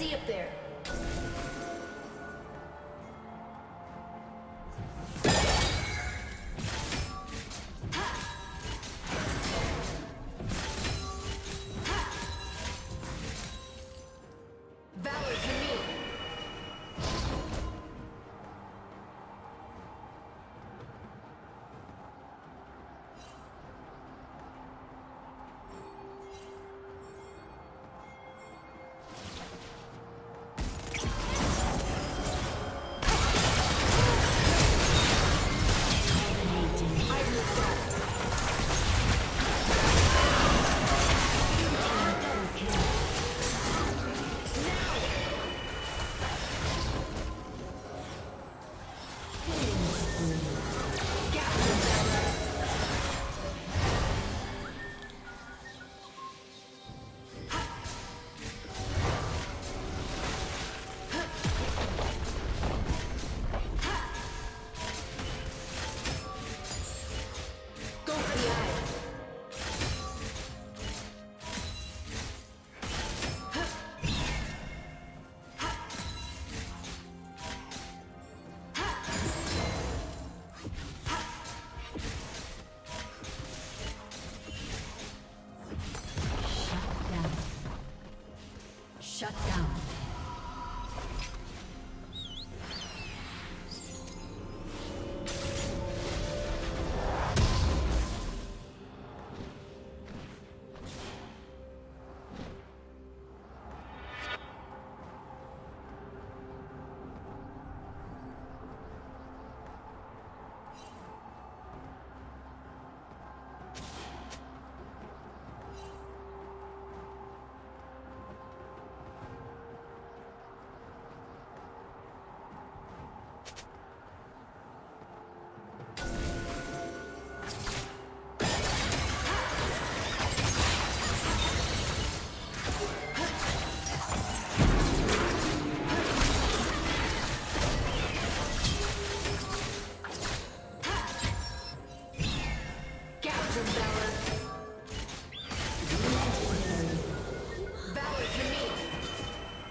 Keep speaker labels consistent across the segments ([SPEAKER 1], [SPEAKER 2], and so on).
[SPEAKER 1] See up there?
[SPEAKER 2] Shut down.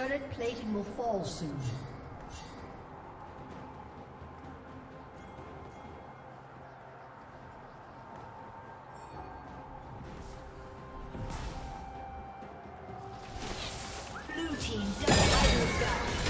[SPEAKER 2] Turret plating will fall soon. Blue team double Rampage.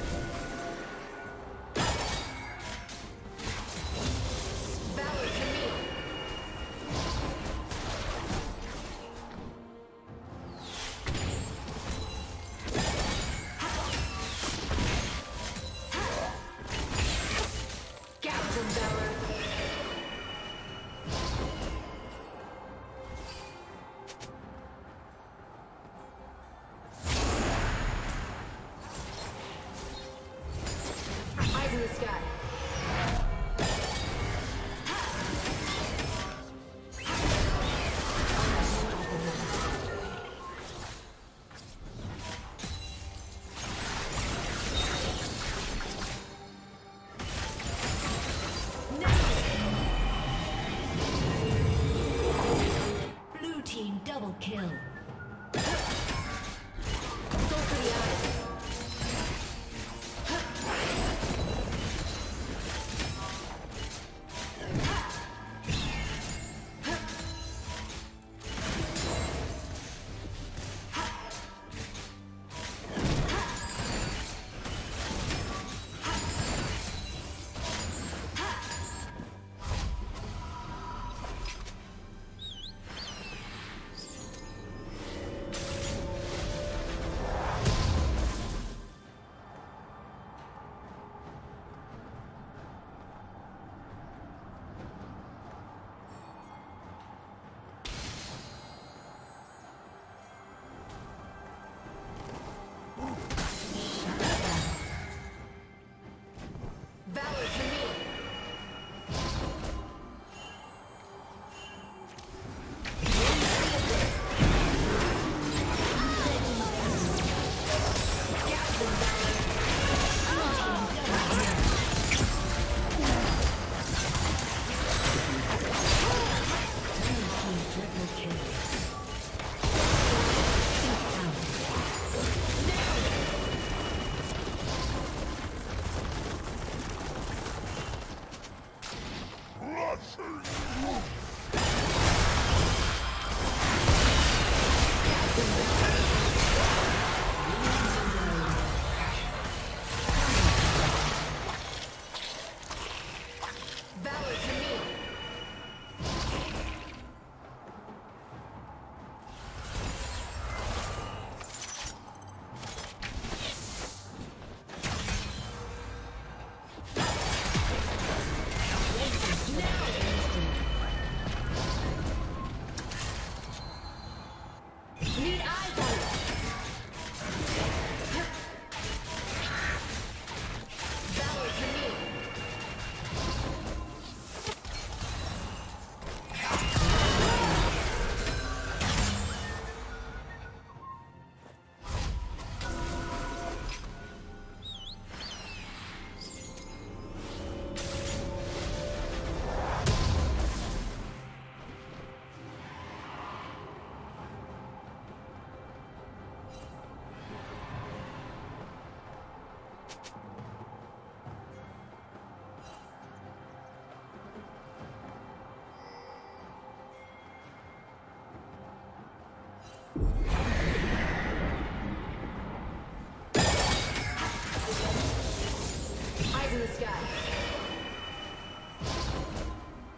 [SPEAKER 1] in the sky.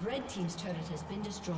[SPEAKER 3] Red Team's turret has been destroyed.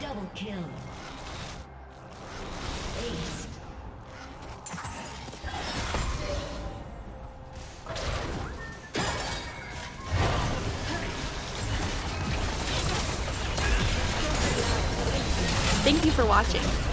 [SPEAKER 3] Double
[SPEAKER 2] kill.
[SPEAKER 4] Thank you for watching.